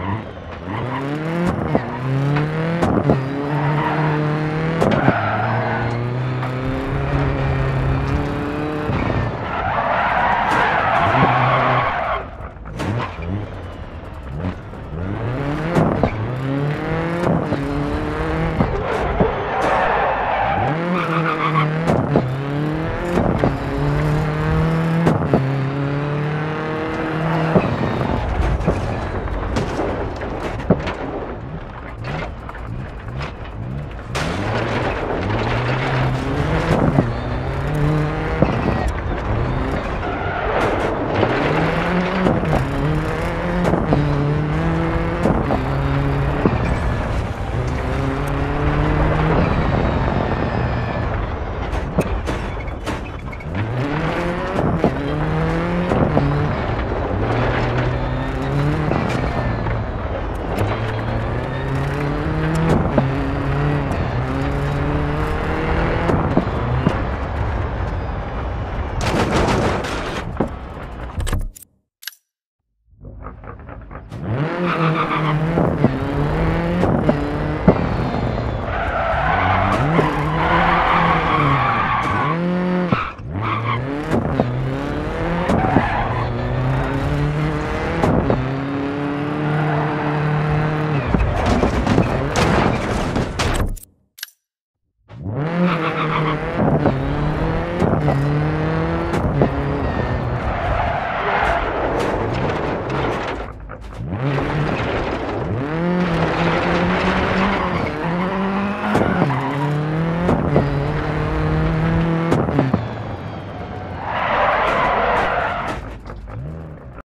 Mm-hmm. You. Whoa.